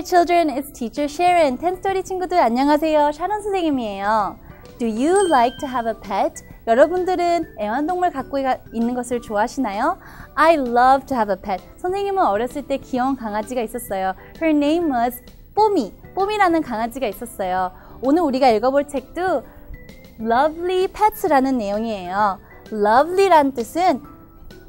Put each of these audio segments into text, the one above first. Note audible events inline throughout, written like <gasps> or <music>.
Hello, 10 Story children. It's teacher Sharon. 10 Story 친구들 안녕하세요. 샤론 선생님이에요. Do you like to have a pet? 여러분들은 애완동물 갖고 있는 것을 좋아하시나요? I love to have a pet. 선생님은 어렸을 때 귀여운 강아지가 있었어요. Her name was 뽀미. 뽀미라는 강아지가 있었어요. 오늘 우리가 읽어볼 책도 Lovely Pets라는 내용이에요. Lovely란 뜻은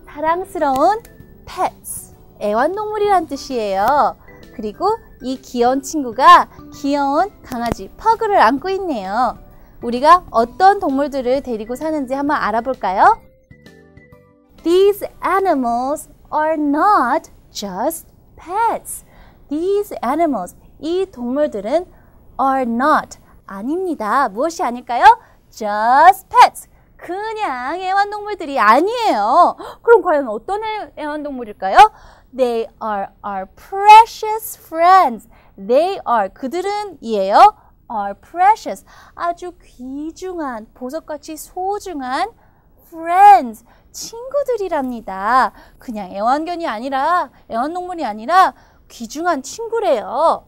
사랑스러운 pets, 애완동물이란 뜻이에요. 그리고 이 귀여운 친구가 귀여운 강아지 퍼그를 안고 있네요. 우리가 어떤 동물들을 데리고 사는지 한번 알아볼까요? These animals are not just pets. These animals, 이 동물들은 are not, 아닙니다. 무엇이 아닐까요? Just pets. 그냥 애완동물들이 아니에요. 그럼 과연 어떤 애완동물일까요? They are our precious friends. They are 그들은 이에요. are precious 아주 귀중한 보석같이 소중한 friends 친구들이랍니다. 그냥 애완견이 아니라 애완동물이 아니라 귀중한 친구래요.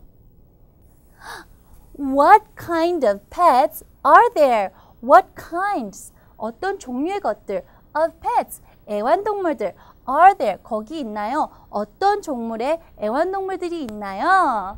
What kind of pets are there? What kinds? 어떤 종류의 것들 of pets 애완동물들 are there 거기 있나요? 어떤 종물의 애완동물들이 있나요?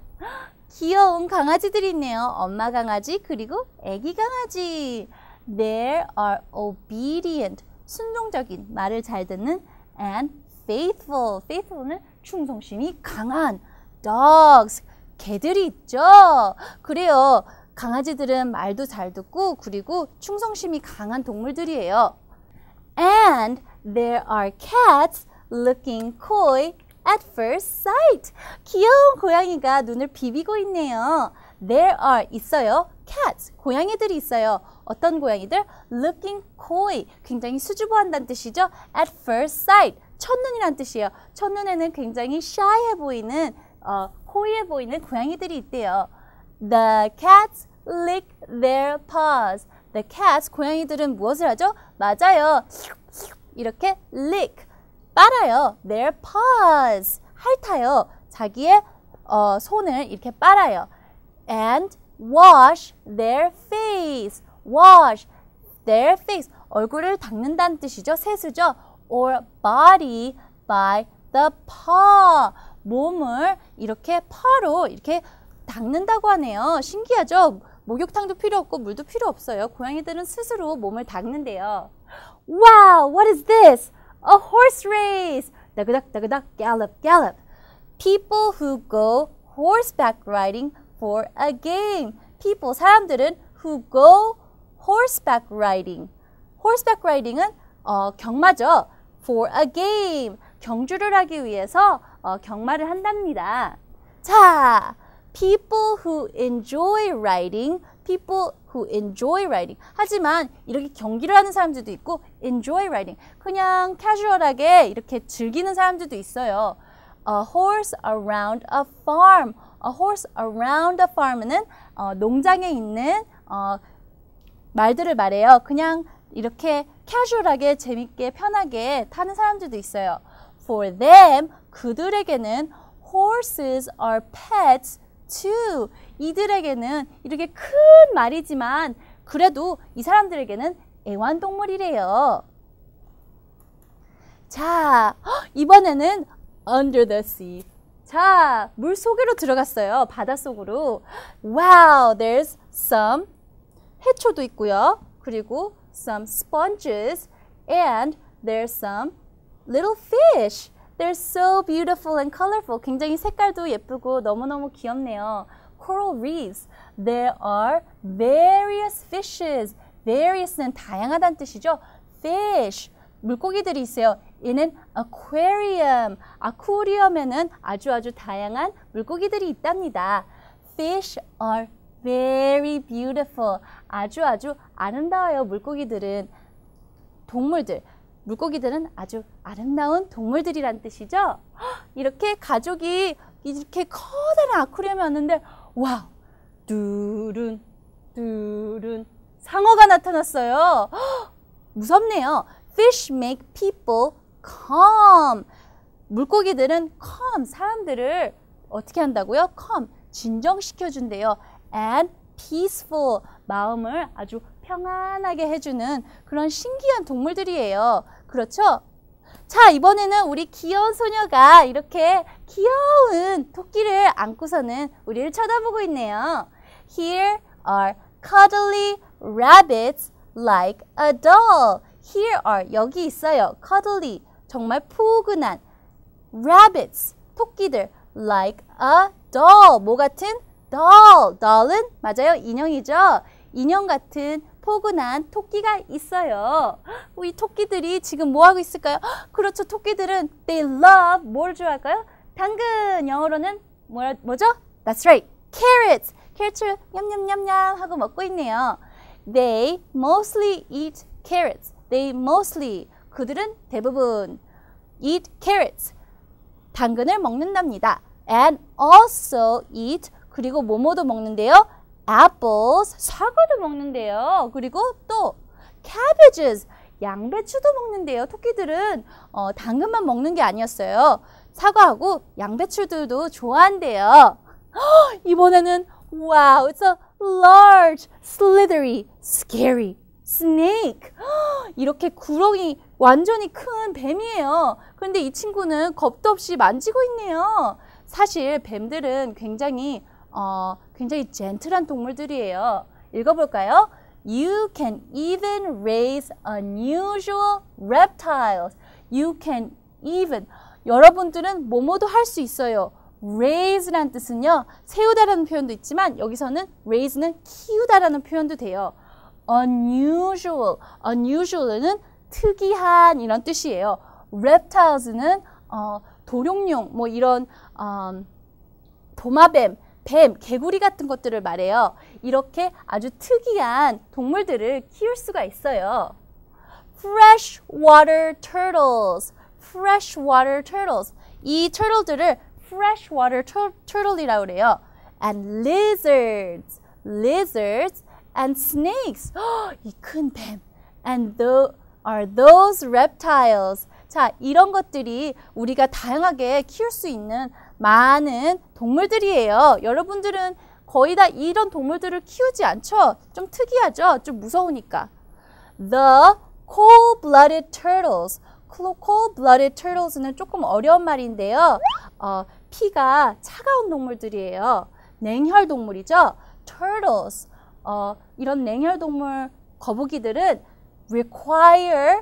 귀여운 강아지들이 있네요. 엄마 강아지 그리고 애기 강아지. There are obedient 순종적인 말을 잘 듣는 and faithful faithful은 충성심이 강한 dogs 개들이 있죠. 그래요. 강아지들은 말도 잘 듣고 그리고 충성심이 강한 동물들이에요. And there are cats looking coy at first sight. 귀여운 고양이가 눈을 비비고 있네요. There are 있어요. cats 고양이들이 있어요. 어떤 고양이들? looking coy 굉장히 수줍어한다는 뜻이죠. at first sight 첫눈이란 뜻이에요. 첫눈에는 굉장히 shy해 보이는 어, 코이해 보이는 고양이들이 있대요. The cats lick their paws. The cats 고양이들은 무엇을 하죠? 맞아요. 이렇게 lick 빨아요. Their paws. 핥아요. 자기의 어, 손을 이렇게 빨아요. And wash their face. wash their face. 얼굴을 닦는다는 뜻이죠. 세수죠. or body by the paw. 몸을 이렇게 파로 이렇게 닦는다고 하네요. 신기하죠? 목욕탕도 필요 없고 물도 필요 없어요. 고양이들은 스스로 몸을 닦는데요. Wow, what is this? A horse race. 다그닥 다그닥 gallop gallop. People who go horseback riding for a game. People 사람들은 who go horseback riding. horseback riding은 어, 경마죠. for a game. 경주를 하기 위해서 어, 경마를 한답니다. 자, people who enjoy riding, people who enjoy riding. 하지만 이렇게 경기를 하는 사람들도 있고 enjoy riding. 그냥 캐주얼하게 이렇게 즐기는 사람들도 있어요. A horse around a farm. A horse around a farm은 어, 농장에 있는 어, 말들을 말해요. 그냥 이렇게 캐주얼하게 재밌게 편하게 타는 사람들도 있어요. For them 그들에게는 horses are pets too. 이들에게는 이렇게 큰 말이지만 그래도 이 사람들에게는 애완동물이래요. 자, 이번에는 under the sea. 자, 물 속으로 들어갔어요. 바닷속으로. Wow, there's some 해초도 있고요. 그리고 some sponges and there's some little fish. They're so beautiful and colorful. 굉장히 색깔도 예쁘고 너무너무 귀엽네요. Coral reefs. There are various fishes. various는 다양하다는 뜻이죠. fish. 물고기들이 있어요. 얘는 aquarium. 아쿠리엄에는 아주 아주 다양한 물고기들이 있답니다. Fish are very beautiful. 아주 아주 아름다워요. 물고기들은 동물들. 물고기들은 아주 아름다운 동물들이란 뜻이죠. <gasps> 이렇게 가족이 이렇게 커다란 아쿠리움이 왔는데 와 뚜룬 뚜룬 상어가 나타났어요. <gasps> 무섭네요. Fish make people calm. 물고기들은 calm, 사람들을 어떻게 한다고요? calm, 진정시켜 준대요. and peaceful, 마음을 아주 평안하게 해주는 그런 신기한 동물들이에요. 그렇죠? 자, 이번에는 우리 귀여운 소녀가 이렇게 귀여운 토끼를 안고서는 우리를 쳐다보고 있네요. Here are cuddly rabbits like a doll. Here are 여기 있어요. cuddly 정말 포근한 rabbits 토끼들 like a doll 뭐 같은 doll doll은 맞아요 인형이죠. 인형 같은 포근한 토끼가 있어요. 우리 토끼들이 지금 뭐 하고 있을까요? 그렇죠. 토끼들은 they love 뭘 좋아할까요? 당근 영어로는 뭐, 뭐죠? That's right. carrots. carrots를 냠냠냠냠 하고 먹고 있네요. They mostly eat carrots. They mostly 그들은 대부분 eat carrots. 당근을 먹는답니다. And also eat 그리고 뭐뭐도 먹는데요. Apples 사과도 먹는데요. 그리고 또 cabbages 양배추도 먹는데요. 토끼들은 어, 당근만 먹는 게 아니었어요. 사과하고 양배추들도 좋아한대요. <gasps> 이번에는 wow, it's a large, slithery, scary snake. <gasps> 이렇게 구렁이 완전히 큰 뱀이에요. 그런데 이 친구는 겁도 없이 만지고 있네요. 사실 뱀들은 굉장히 어, 굉장히 젠틀한 동물들이에요. 읽어볼까요? You can even raise unusual reptiles. You can even. 여러분들은 뭐뭐도 할 수 있어요. raise란 뜻은요. 세우다라는 표현도 있지만 여기서는 raise는 키우다라는 표현도 돼요. unusual. unusual은 특이한 이런 뜻이에요. reptiles는 어, 도룡뇽 뭐 이런 음, 도마뱀 뱀, 개구리 같은 것들을 말해요. 이렇게 아주 특이한 동물들을 키울 수가 있어요. freshwater turtles, freshwater turtles. 이 turtle들을 freshwater turtle이라고 그래요. and lizards, lizards and snakes. 이 큰 뱀. and the, are those reptiles. 자, 이런 것들이 우리가 다양하게 키울 수 있는 많은 동물들이에요. 여러분들은 거의 다 이런 동물들을 키우지 않죠? 좀 특이하죠? 좀 무서우니까. The cold-blooded turtles. cold-blooded turtles는 조금 어려운 말인데요. 어, 피가 차가운 동물들이에요. 냉혈 동물이죠. turtles. 어, 이런 냉혈 동물 거북이들은 require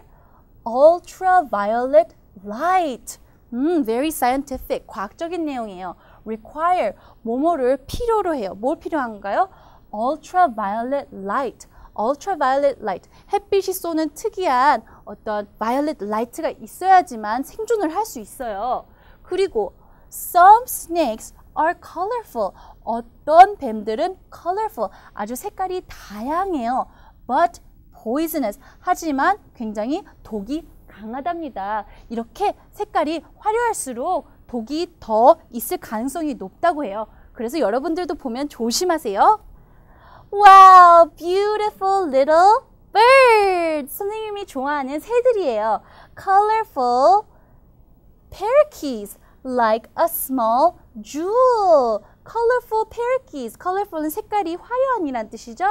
ultraviolet light. 음, very scientific. 과학적인 내용이에요. require, 뭐뭐를 필요로 해요. 뭘 필요한가요? ultraviolet light. ultraviolet light. 햇빛이 쏘는 특이한 어떤 violet light가 있어야지만 생존을 할 수 있어요. 그리고 some snakes are colorful. 어떤 뱀들은 colorful. 아주 색깔이 다양해요. but poisonous. 하지만 굉장히 독이 강하답니다. 이렇게 색깔이 화려할수록 독이 더 있을 가능성이 높다고 해요. 그래서 여러분들도 보면 조심하세요. Wow, beautiful little birds. 선생님이 좋아하는 새들이에요. Colorful parakeets like a small jewel. Colorful parakeets. colorful은 색깔이 화려한이란 뜻이죠.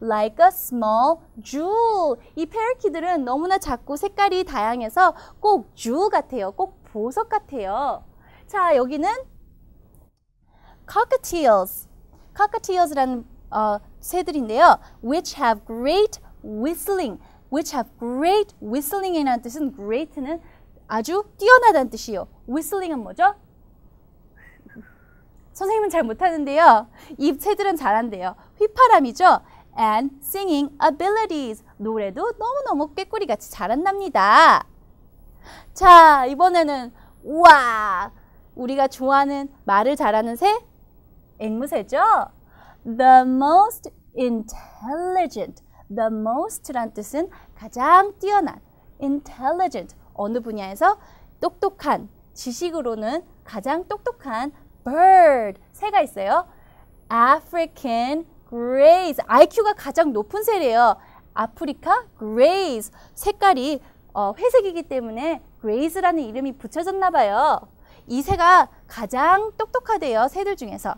like a small jewel. 이 parakeet들은 너무나 작고 색깔이 다양해서 꼭 jewel 같아요. 꼭 보석 같아요. 자, 여기는 cockatiels. cockatiels라는 어, 새들인데요. which have great whistling. which have great whistling이라는 뜻은 great는 아주 뛰어나다는 뜻이요. whistling은 뭐죠? 선생님은 잘 못하는데요. 이 새들은 잘한대요. 휘파람이죠. And singing abilities. 노래도 너무너무 꾀꼬리같이 잘한답니다. 자, 이번에는 우와! 우리가 좋아하는 말을 잘하는 새? 앵무새죠? The most intelligent. The most란 뜻은 가장 뛰어난. intelligent. 어느 분야에서 똑똑한. 지식으로는 가장 똑똑한 bird 새가 있어요. African greys IQ가 가장 높은 새래요. 아프리카 greys 색깔이 어, 회색이기 때문에 greys라는 이름이 붙여졌나 봐요. 이 새가 가장 똑똑하대요. 새들 중에서.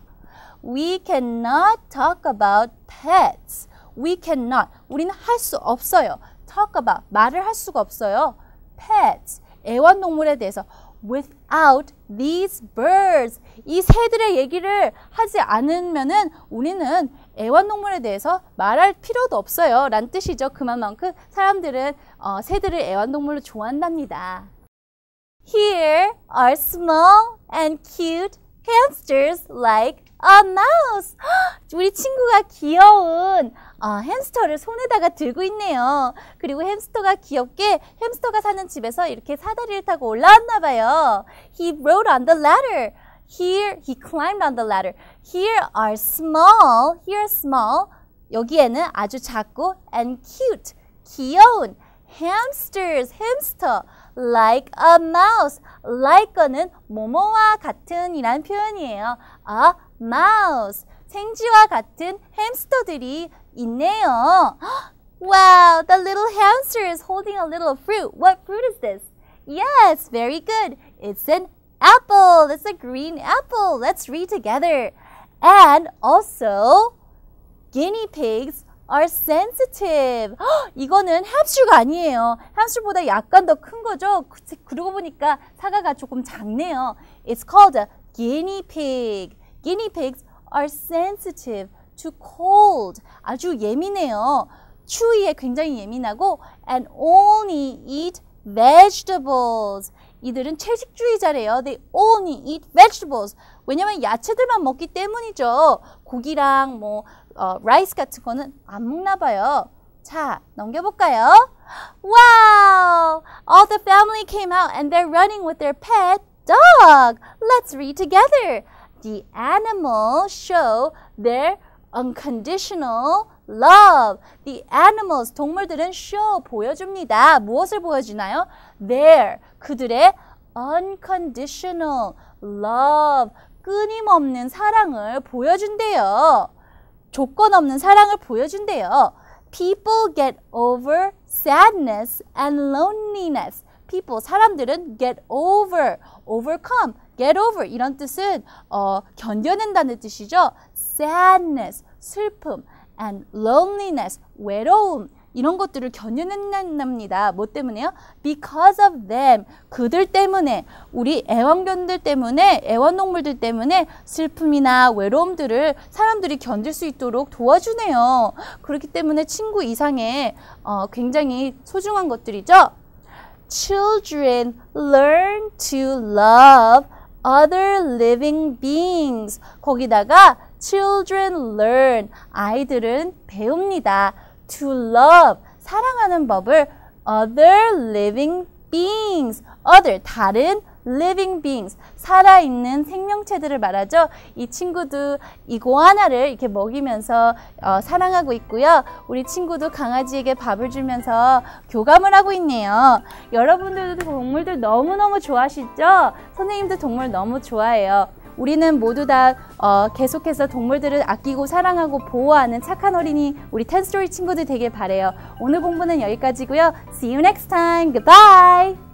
We cannot talk about pets. We cannot. 우리는 할 수 없어요. talk about. 말을 할 수가 없어요. pets. 애완동물에 대해서. Without these birds. 이 새들의 얘기를 하지 않으면은 우리는 애완동물에 대해서 말할 필요도 없어요. 란 뜻이죠. 그만큼 사람들은 어, 새들을 애완동물로 좋아한답니다. Here are small and cute hamsters like a mouse. <gasps> 우리 친구가 귀여운 어, 햄스터를 손에다가 들고 있네요. 그리고 햄스터가 귀엽게 햄스터가 사는 집에서 이렇게 사다리를 타고 올라왔나 봐요. He rode on the ladder. Here he climbed on the ladder. Here are small. Here small. 여기에는 아주 작고 and cute. 귀여운 hamsters. 햄스터. like a mouse. like는 뭐뭐와 같은 이란 표현이에요. a mouse. 생쥐와 같은 햄스터들이 있네요. Wow, the little hamster is holding a little fruit. What fruit is this? Yes, very good. It's an apple. It's a green apple. Let's read together. And also, guinea pigs are sensitive. 이거는 햄스터가 아니에요. 햄스터보다 약간 더 큰 거죠. 그러고 보니까 사과가 조금 작네요. It's called a guinea pig. Guinea pigs are sensitive to cold. 아주 예민해요. 추위에 굉장히 예민하고 and only eat vegetables. 이들은 채식주의자래요. They only eat vegetables. 왜냐면 야채들만 먹기 때문이죠. 고기랑 뭐 어, 라이스 같은 거는 안 먹나 봐요. 자, 넘겨볼까요? Wow! All the family came out and they're running with their pet dog. Let's read together. The animals show their unconditional love. The animals, 동물들은 show, 보여줍니다. 무엇을 보여주나요? Their, 그들의 unconditional love, 끊임없는 사랑을 보여준대요. 조건 없는 사랑을 보여준대요. People get over sadness and loneliness. People, 사람들은 get over, overcome, get over 이런 뜻은 어, 견뎌낸다는 뜻이죠. sadness, 슬픔, and loneliness, 외로움 이런 것들을 견뎌낸답니다. 뭐 때문에요? Because of them. 그들 때문에 우리 애완견들 때문에 애완동물들 때문에 슬픔이나 외로움들을 사람들이 견딜 수 있도록 도와주네요. 그렇기 때문에 친구 이상의 어, 굉장히 소중한 것들이죠. Children learn to love other living beings. 거기다가 children learn. 아이들은 배웁니다. to love. 사랑하는 법을 other living beings. other. 다른 living beings, 살아있는 생명체들을 말하죠. 이 친구도 이고아나를 이렇게 먹이면서 어, 사랑하고 있고요. 우리 친구도 강아지에게 밥을 주면서 교감을 하고 있네요. 여러분들도 동물들 너무너무 좋아하시죠? 선생님도 동물 너무 좋아해요. 우리는 모두 다 어, 계속해서 동물들을 아끼고 사랑하고 보호하는 착한 어린이 우리 텐스토리 친구들 되길 바래요. 오늘 공부는 여기까지고요. See you next time. Goodbye.